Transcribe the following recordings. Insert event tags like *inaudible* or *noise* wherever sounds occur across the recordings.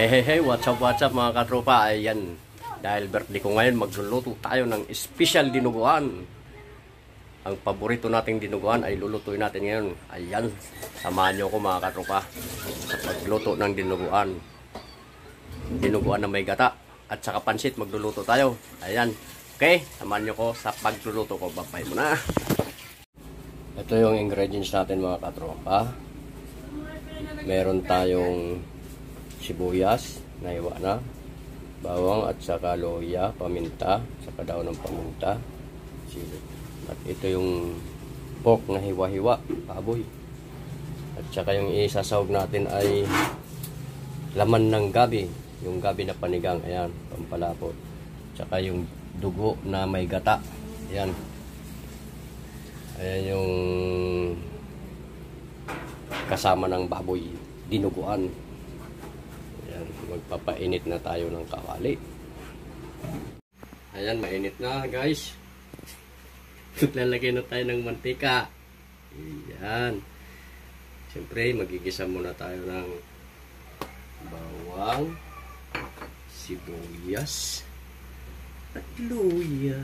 Hey, hey, hey, what's up, what's up mga katropa? Ayan, dahil birthday ko ngayon, magluluto tayo ng special dinuguan. Ang paborito nating dinuguan ay lulutuin natin ngayon. Ayan, samahan nyo ko mga katropa sa pagluto ng dinuguan. Dinuguan na may gata at saka pansit, magluluto tayo. Ayan, okay, samahan nyo ko sa pagluluto ko. Babay mo na. Ito yung ingredients natin mga katropa. Meron tayong sibuyas na iwa na, bawang at saka loya, paminta, saka daon ng paminta. At ito yung pork na hiwa-hiwa, baboy. At saka yung isasawag natin ay laman ng gabi, yung gabi na panigang, ayan, pampalapot. Tsaka yung dugo na may gata, ayan. Ayan yung kasama ng baboy, dinuguan. Magpapainit na tayo ng kawali. Ayan, mainit na guys. Lalagyan na tayo ng mantika. Ayan. Siyempre, magigisa muna tayo ng bawang, sibuyas, at luya.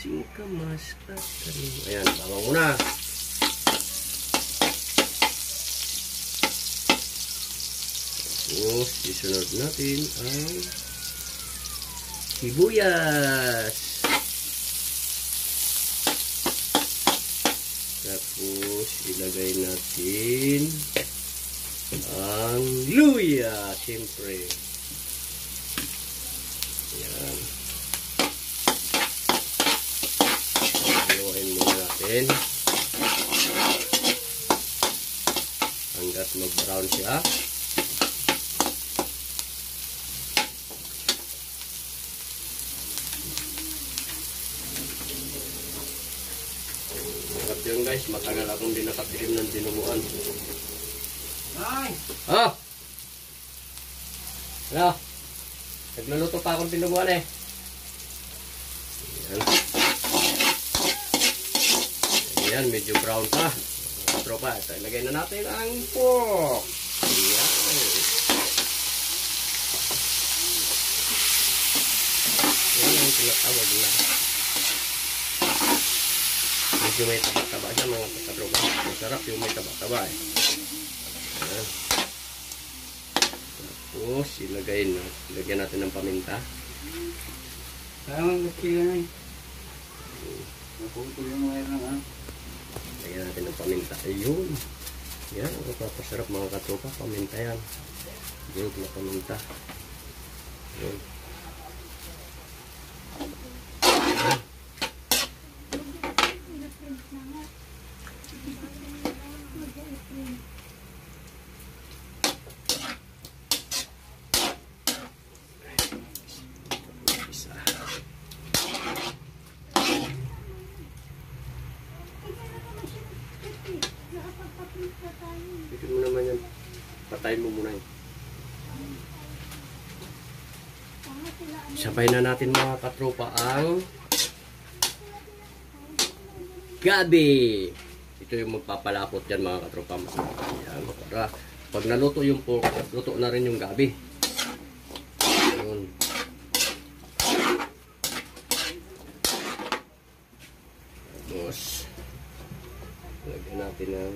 Singkamas at ano. Ayan, bawang muna. Tapos, isunod natin ang sibuyas. Tapos, ilagay natin ang luya, siyempre. Ayan. Haluin muna natin. Hanggat mag-brown siya. Yun guys, matagal akong di nakatikim ng dinuguan. Ay! Ah! Ano? Nagluluto pa akong dinuguan eh. Ayan. Ayan, medyo brown pa. Tropa, ito ilagay na natin ang pork. Ayan. Ayan ang tinatawag na. Medyo may taba-taba siya mga katropa. Masarap yung may taba-taba eh. Ayan. Tapos, ilagay na. Ilagyan natin ng paminta. Parang kilo na eh. Naputo yung wire ng ano. Lagyan natin ng paminta. Ayun. Yan, ang papasarap mga katropa. Paminta yan. Na paminta. Ayun. Isa. Bitin mo naman yan. Patayin mo muna yun. Sabay na natin mga katropa ang gabi. Ito yung magpapalapot yan mga katropa. Yan, para pag naluto yung pork, luto na rin yung gabi. Yun. Tapos, lagyan natin ng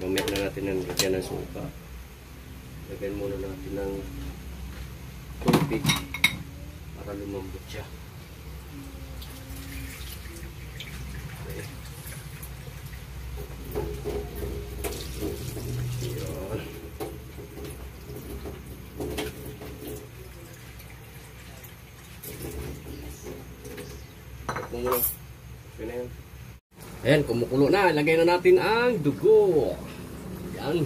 mamaya na natin ng lagyan ng suka. Lagyan muna natin ng tubig para lumambot siya. Okay. Yun. Na yan. Ayan, kumukulo na. Lagay na natin ang dugo. Ayan.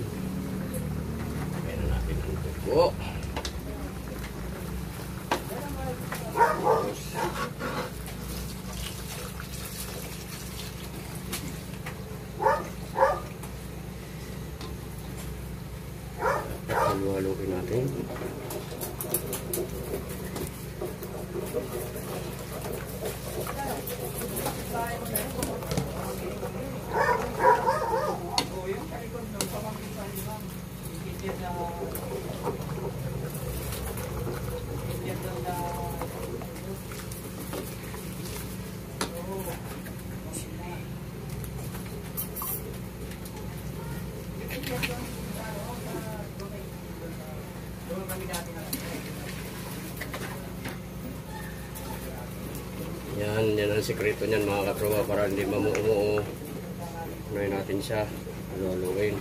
Lagay na natin ang dugo. Tapos, Halu-haluin natin. Sekreto niyan mga katropa para hindi mamuumuo. Unahin natin siya. Luluin.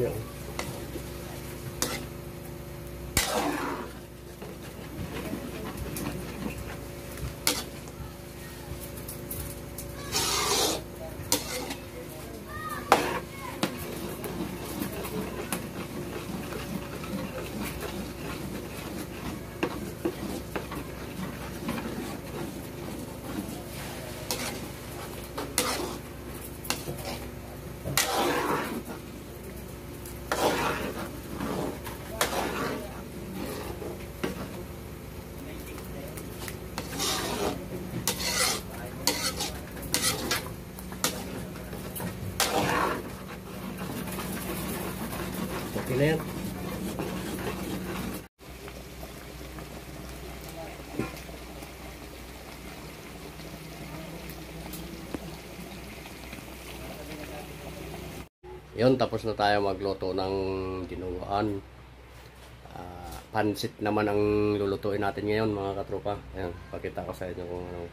Yan. Okay na yan. Yun, tapos na tayo magluto ng dinuguan. Ah, pansit naman ang lulutuin natin ngayon mga katropa. Ayan, pakita ko sa inyo kung ano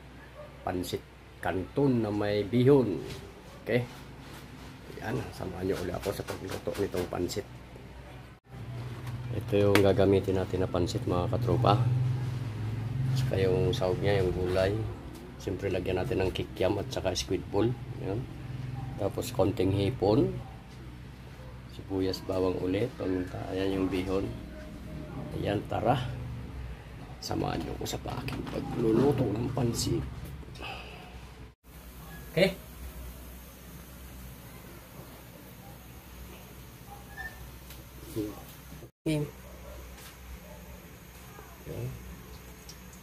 pansit kanton na may bihon. Okay? Yan, samahan nyo ulit ako sa pagluto nitong pansit. Ito yung gagamitin natin na pansit mga katropa. Saka yung sahog niya, yung gulay. Siyempre lagyan natin ng kikiam at saka squid ball. Yan. Tapos konting hipon. Sibuyas bawang ulit. Pamunta. Ayan yung bihon. Ayan, tara. Samahan nyo ko sa aking pagluluto ng pansit. Okay? Okay. Yan.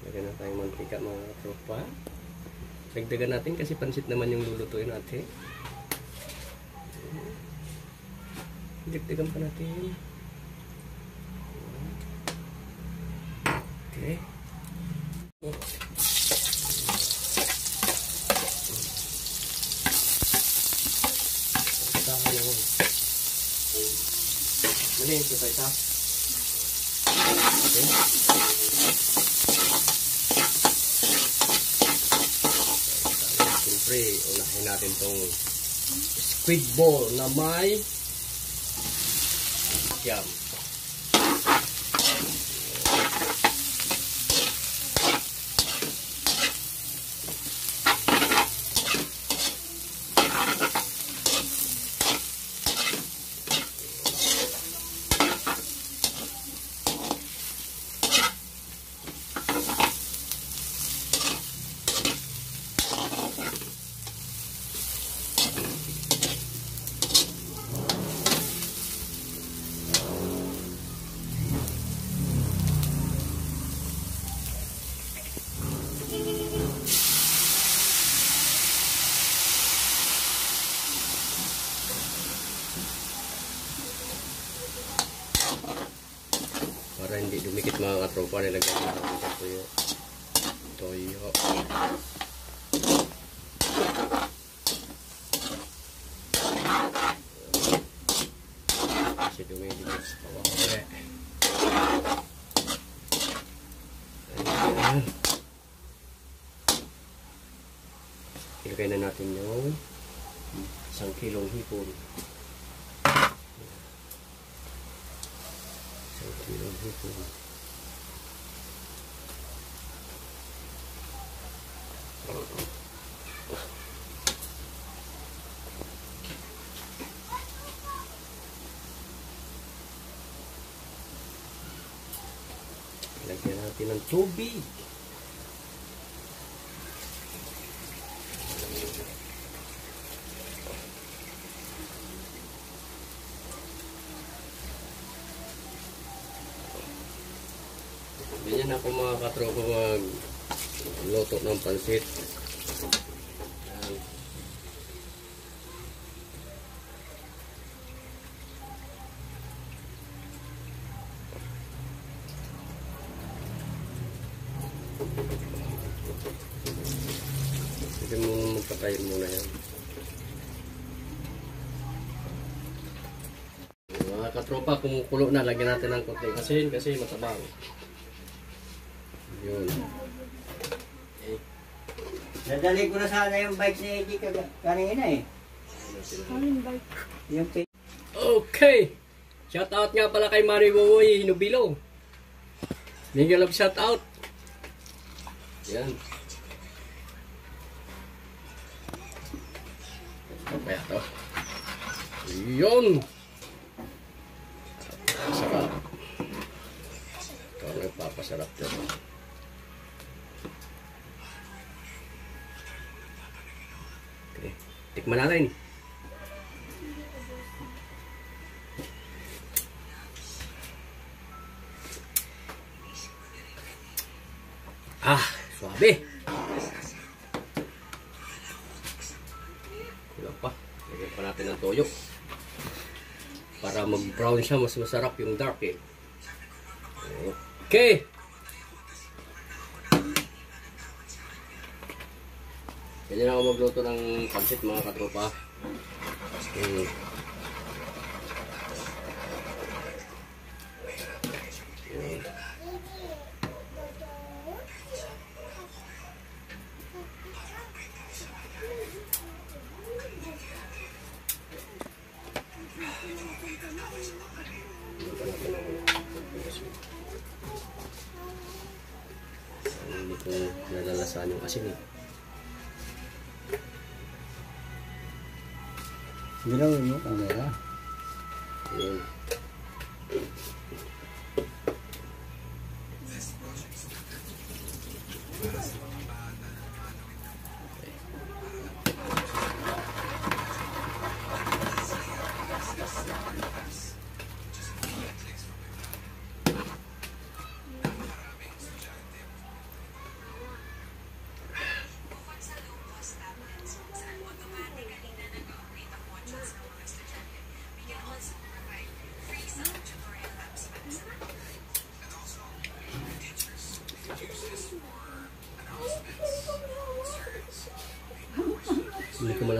Lagyan na tayong mantika mga tropa. Dagdagan natin kasi pansit naman yung lulutuin natin. Dagdagan pa natin. Okay. Naman. Mali, ito pa isa. Okay. Siyempre, unahin natin tong squid ball na may Yeah. Mga katropa, nilagyan natin sa tuyo. Toyo. Kasi dumidikit sa kawakre. Ayan. Ilagay na natin yung isang kilong hipon. Isang kilong hipon. Lagyan natin ng tubig. Ganyan ako mga katropa mag luto ng pansit. Pwede mo magpatayin muna yan. Mga katropa, kumukulo na. Lagyan natin ng konting asin kasi matabang. Yun. Dadali ko na sana yung bike ni Eddie kanina eh. Yung pay. Okay. Shout out nga pala kay Mari Wowoy Hinubilo. Mega love shout out. Yan. Ano kaya to? Yun. Sarap. Ito ang nagpapasarap. Okay. Tikman natin. Ah, suabe. Kulang pa. Lagyan pa natin ng toyo. Para mag-brown siya, mas masarap yung dark eh. Okay. Ganyan ako magluto ng pansit mga katropa. Hmm. Asin eh. Ginaw mo camera.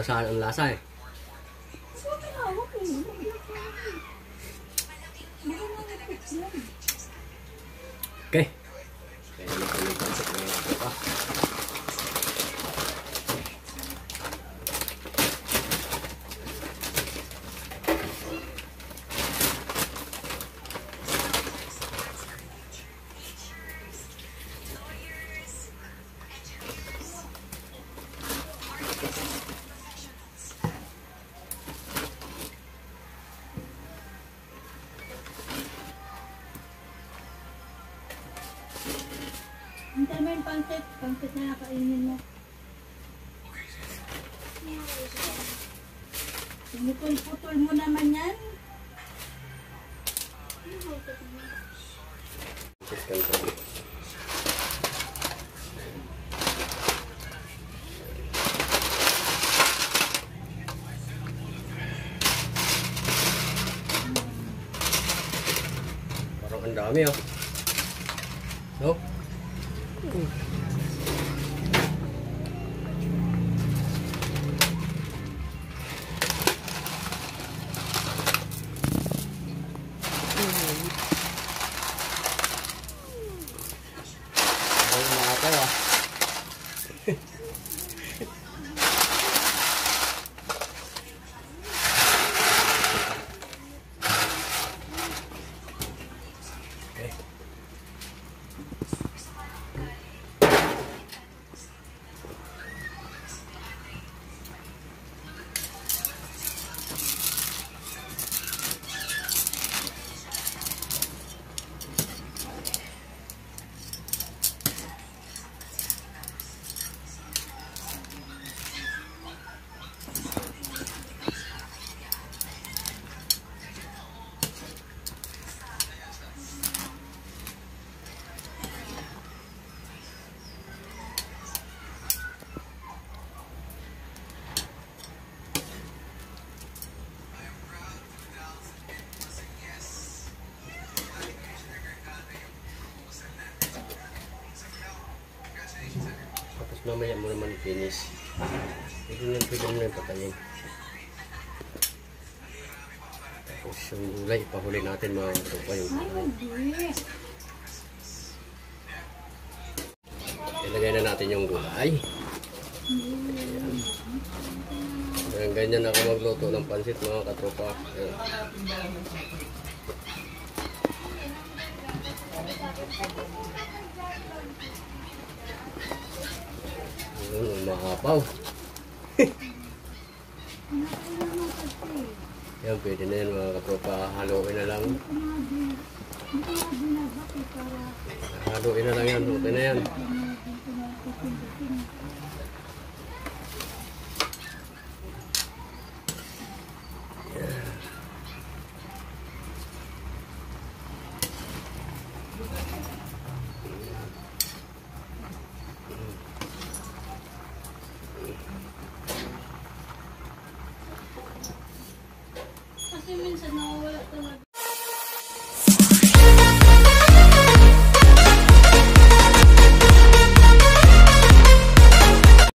Malasahan ang lasa eh. Okay. Kaya yung pancit na yun. Pa. Yung pancit. Pancit na nakainin mo. Pinutol-putol mo naman yan. Parang ang dami oh. No? Ay, mga tayo ah. Okay. Mamaya mo naman finish. Pwede na, pwede mo yung patayin. Tapos yung gulay, ipahuli natin mga katropa yung Ay, gulay. Ilagay na natin yung gulay. Ayan, ganyan ako magluto ng pansit mga katropa. Ayan. Ayan, mahapaw. *laughs* Yan, pwede na yan mga katropa. Haluin na lang. Haluin na lang yan. Okay na yan.